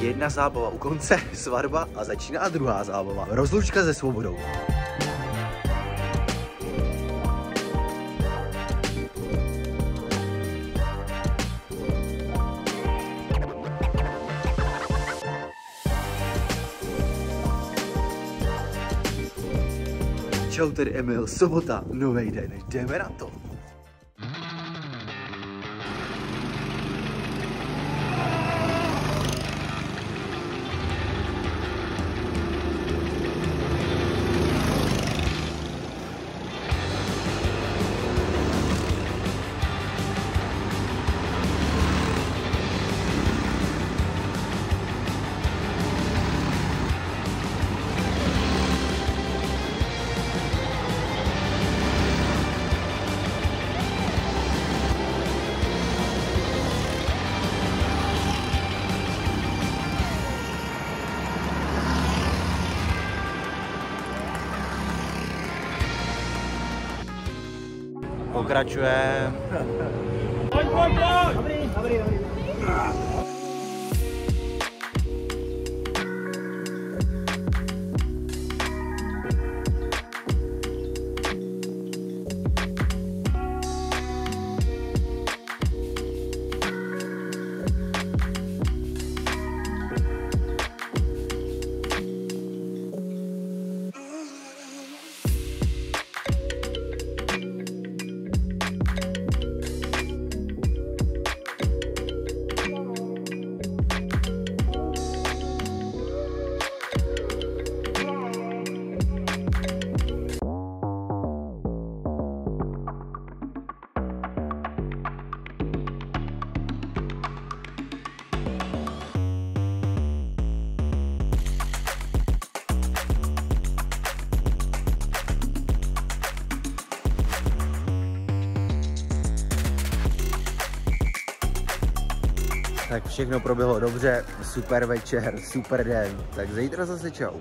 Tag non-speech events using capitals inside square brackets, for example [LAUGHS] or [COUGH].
jedna zábava u konce, [LAUGHS] svatba a začíná druhá zábava. Rozlučka se svobodou. Čau, tady Emil, sobota, nový den, jdeme na to. Pokračuje. Pojď, pojď, pojď! Dobrý, dobrý, dobrý. Tak všechno proběhlo dobře, super večer, super den. Tak zítra zase čau.